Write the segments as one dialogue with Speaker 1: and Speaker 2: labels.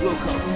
Speaker 1: Wilco.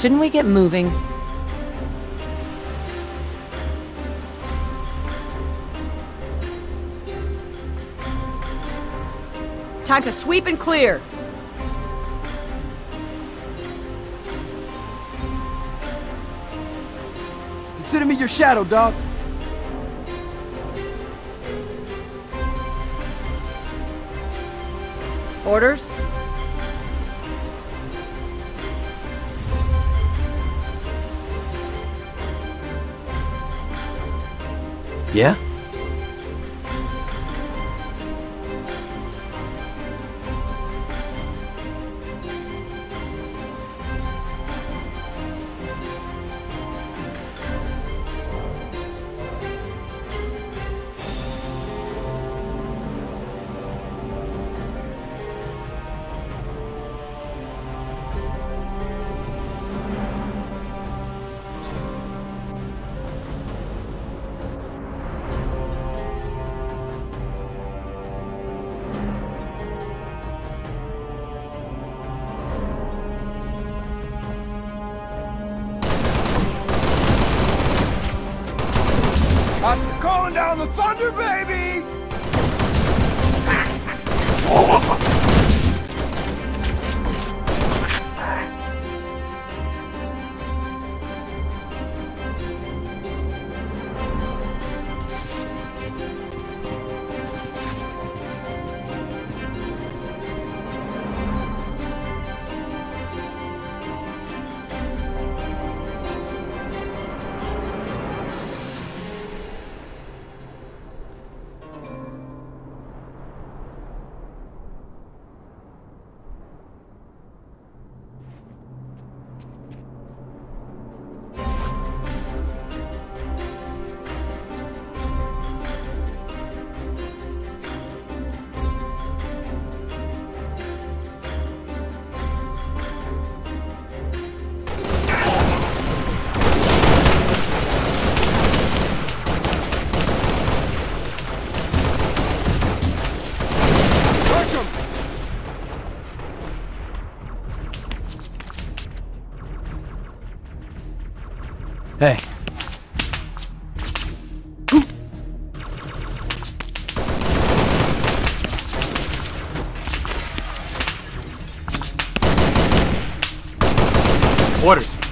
Speaker 1: Shouldn't we get moving?
Speaker 2: Time to sweep and clear.
Speaker 3: Consider me your shadow, dog.
Speaker 2: Orders?
Speaker 3: Yeah?
Speaker 4: Orders.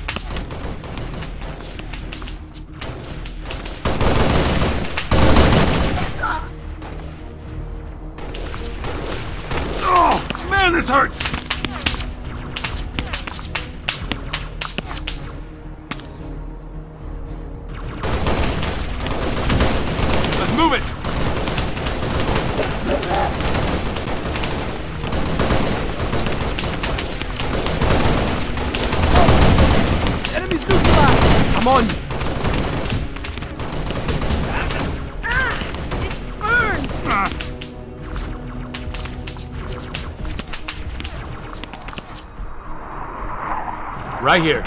Speaker 4: Right here.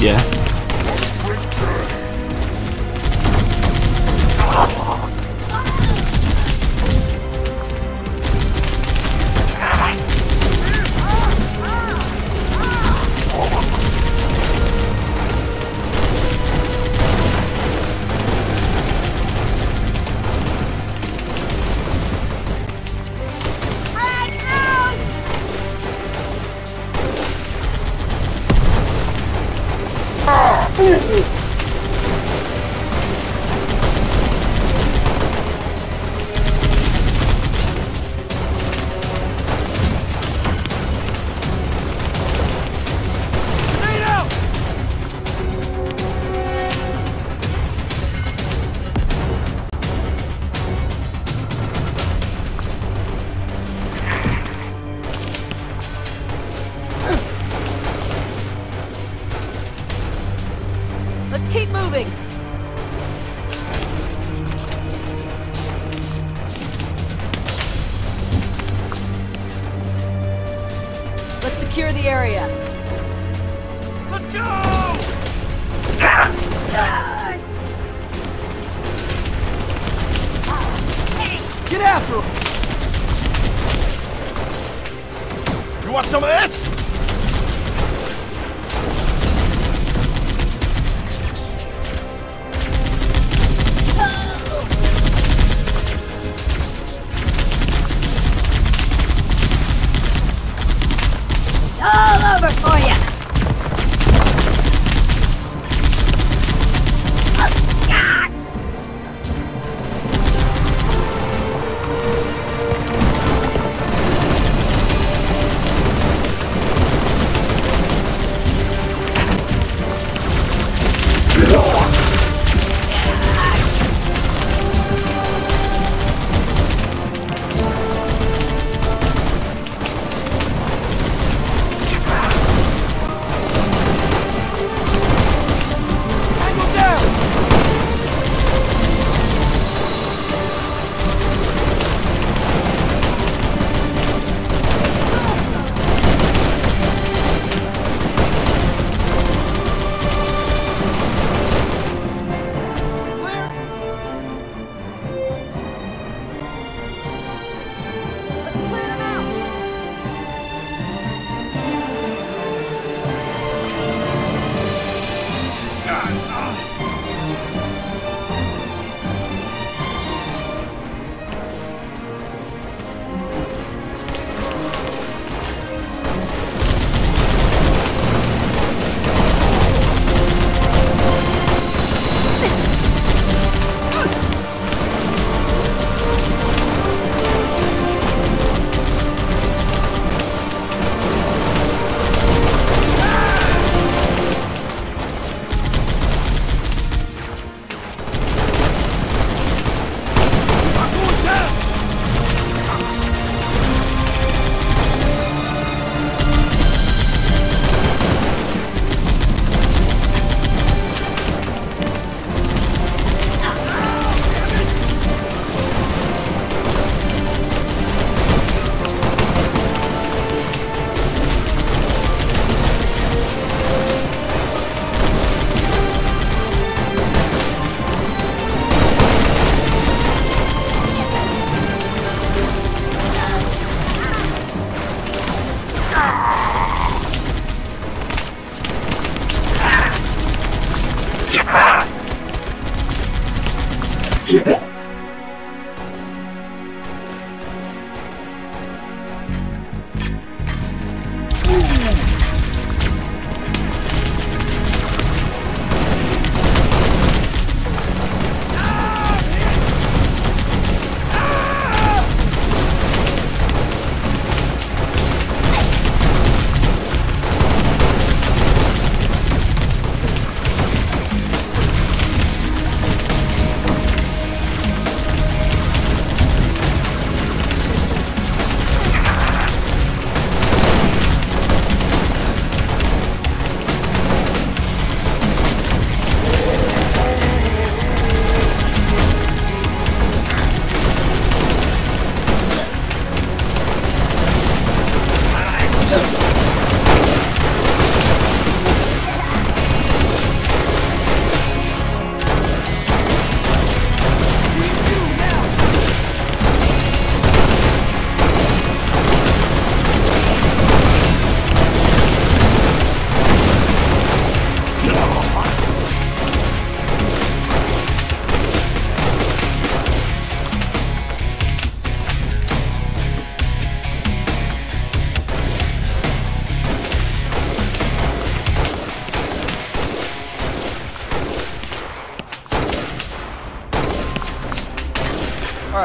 Speaker 5: yeah.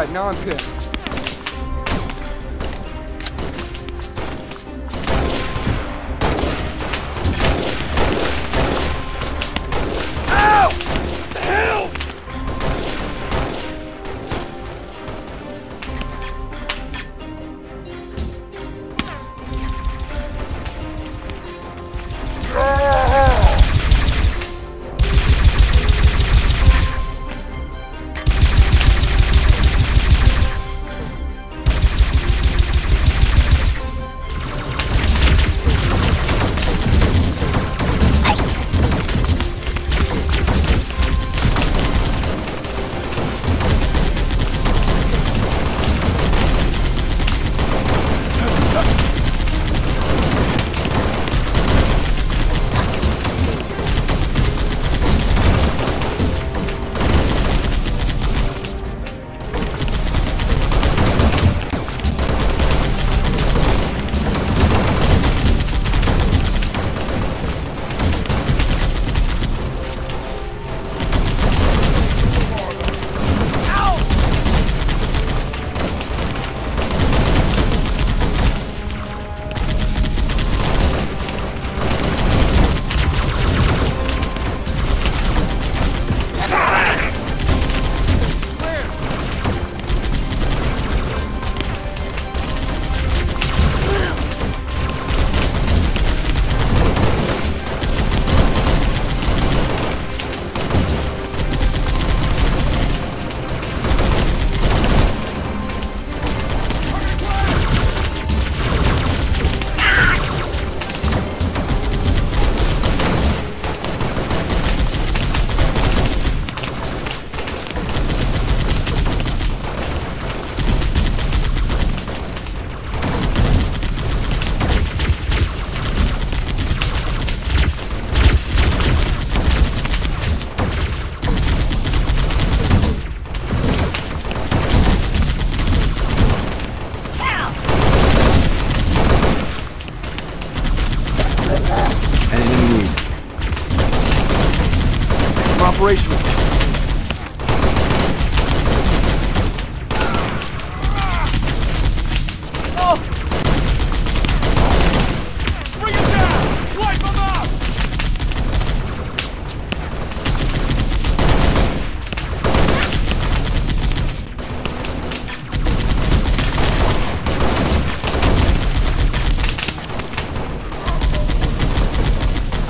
Speaker 3: Alright, now I'm pissed.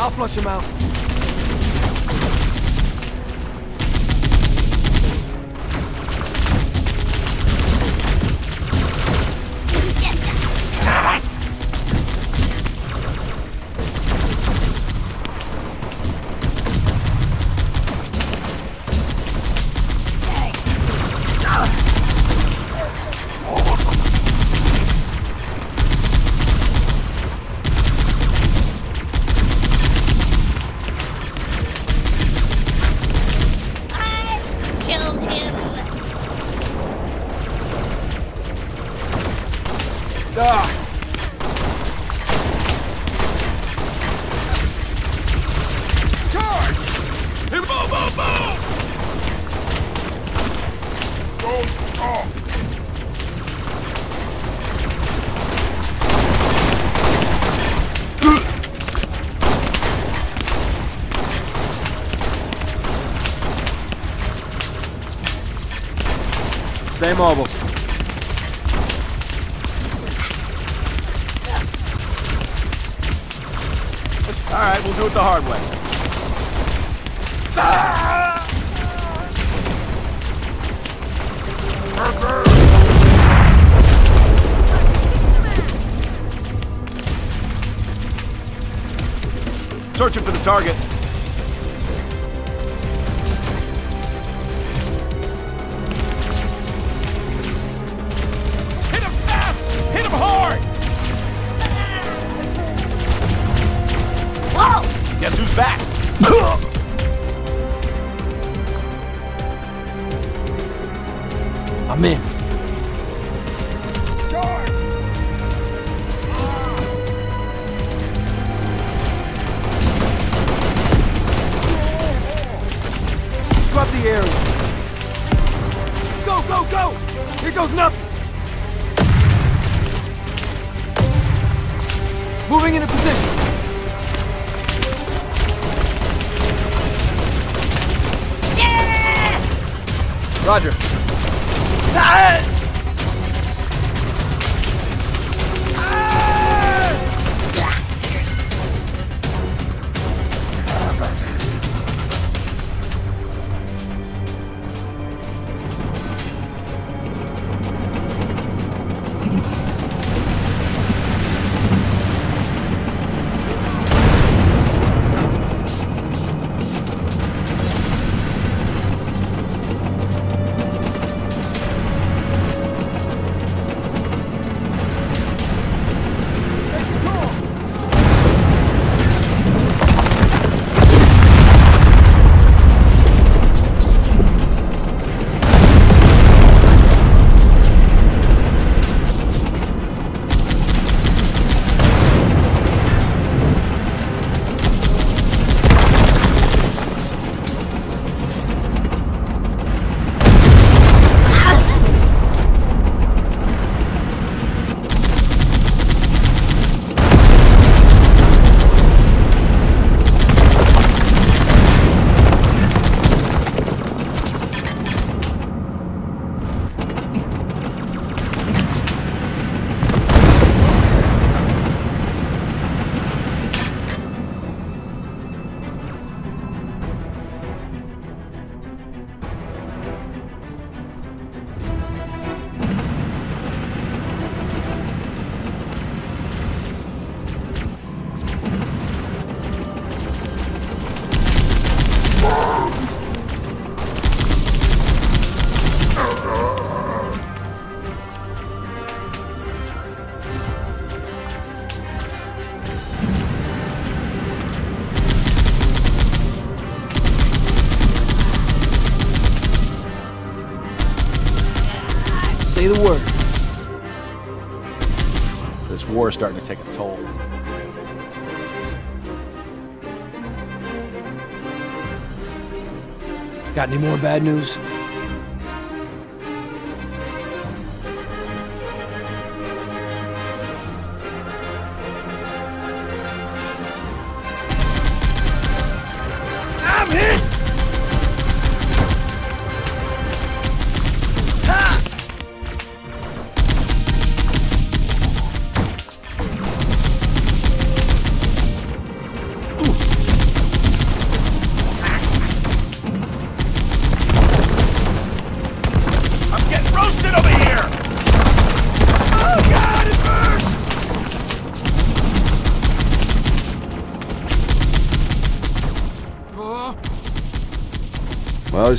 Speaker 3: I'll flush him out. mobile. Roger.
Speaker 6: Ah! starting to take a toll.
Speaker 3: Got any more bad news?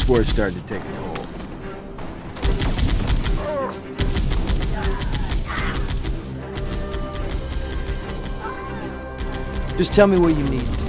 Speaker 3: War's starting to take a toll. Just tell me what you need.